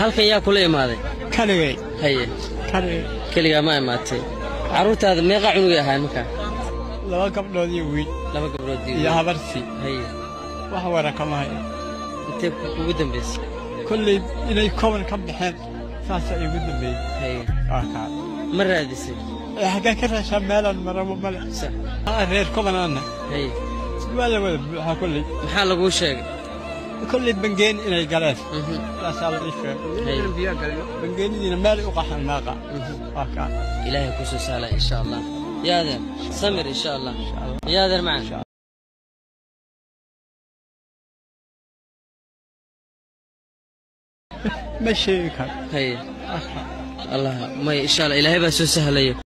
halkan yaa kula imaaday? Kaligay haye. Keligaa ma imaatay. Carruurtaada meeqa cunugay ahaay markaa? Laba gabdhood iyo wiil. Laba gabdhood iyo habartii haye. Wax wara kama hayo. Intee ugu dambaysay kolley inay koban ka baxeen saasaa igu dambeeyey haye. Waa kaa ma raadisay? Ee xaggee ka raashaa meelaan marabo male reer kobanaana haye. Waa la wada buuxaa kolley. Maxaa laguu sheegay كل بنجين إلى الجلاس لا سال إيش. بنجين إلى مالي وقح الناقة أوكي. إلهي كوسو سالة إن شاء الله. يا ذر سمر إن شاء الله. يا ذر معنا مشيك. هي. الله ما إن شاء الله. إلهي بس سهل